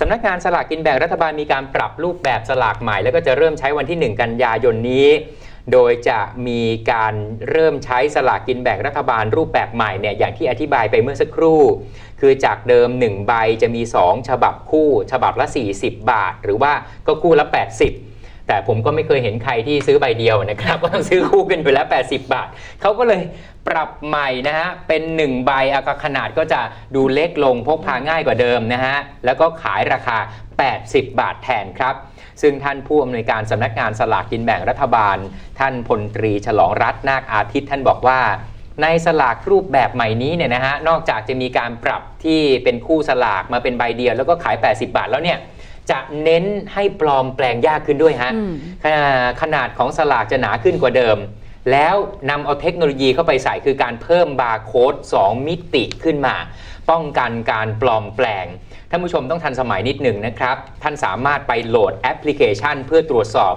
สำนักงานสลากกินแบ่งรัฐบาลมีการปรับรูปแบบสลากใหม่ แล้วก็จะเริ่มใช้วันที่ 1 กันยายนนี้ โดยจะมีการเริ่มใช้สลากกินแบ่งรัฐบาลรูปแบบใหม่เนี่ยอย่างที่อธิบายไปเมื่อสักครู่ คือจากเดิม 1 ใบจะมี 2 ฉบับคู่ ฉบับละ 40 บาท หรือว่าก็คู่ละ 80 แต่ผมก็ไม่เคยเห็นใครที่ซื้อใบเดียวนะครับ ก็ต้องซื้อคู่กันอยู่แล้ว 80 บาท เขาก็เลยปรับใหม่นะฮะ เป็น 1 ใบอาขนาดก็จะดูเล็กลงพกพาง่ายกว่าเดิมนะฮะ แล้วก็ขายราคา 80 บาทแทนครับ ซึ่งท่านผู้อำนวยการสำนักงานสลากกินแบ่งรัฐบาล ท่านพลตรีฉลองรัตน์นาคอาทิตย์ท่านบอกว่าในสลากรูปแบบใหม่นี้เนี่ยนะฮะ นอกจากจะมีการปรับที่เป็นคู่สลากมาเป็นใบเดียวแล้วก็ขาย 80 บาทแล้วเนี่ย จะเน้นให้ปลอมแปลงยากขึ้นด้วยฮะอืมขนาดขนาดของสลากจะหนาขึ้นกว่าเดิม แล้วนำเอาเทคโนโลยีเข้าไปใส่คือการเพิ่มบาร์โค้ด2 มิติขึ้นมา ป้องกันการปลอมแปลงท่านผู้ชมต้องทันสมัยนิดหนึ่งนะครับ ท่านสามารถไปโหลดแอปพลิเคชันเพื่อตรวจสอบ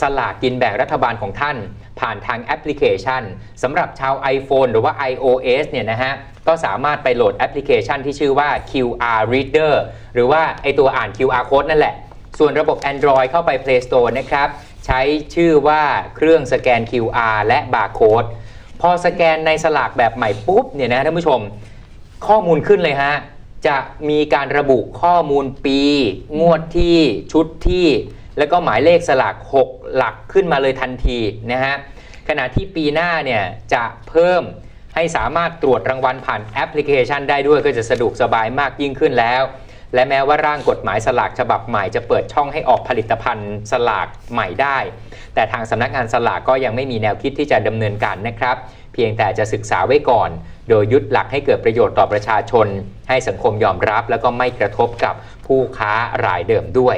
สลากกินแบ่งรัฐบาลของท่าน ผ่านทางแอปพลิเคชันสำหรับชาว iPhone หรือว่า iOS เนี่ยนะฮะก็สามารถไปโหลดแอปพลิเคชันที่ชื่อว่า QR Reader หรือว่าไอตัวอ่าน QR Code นั่นแหละ ส่วนระบบ Android เข้าไป Play Store นะครับ ใช้ชื่อว่าเครื่องสแกน QR และ Barcode พอสแกนในสลากแบบใหม่ปุ๊บเนี่ยนะท่านผู้ชม ข้อมูลขึ้นเลยฮะจะมีการระบุข้อมูลปี งวดที่ชุดที่ แล้วก็หมายเลขสลาก 6 หลักขึ้นมาเลยทันทีนะฮะขณะที่ปีหน้าเนี่ยจะเพิ่มให้สามารถตรวจรางวัลผ่านแอปพลิเคชันได้ด้วยก็จะสะดวกสบายมากยิ่งขึ้นแล้ว และแม้ว่าร่างกฎหมายสลากฉบับใหม่จะเปิดช่องให้ออกผลิตภัณฑ์สลากใหม่ได้ แต่ทางสำนักงานสลากก็ยังไม่มีแนวคิดที่จะดำเนินการนะครับ เพียงแต่จะศึกษาไว้ก่อน โดยยึดหลักให้เกิดประโยชน์ต่อประชาชน ให้สังคมยอมรับ แล้วก็ไม่กระทบกับผู้ค้ารายเดิมด้วย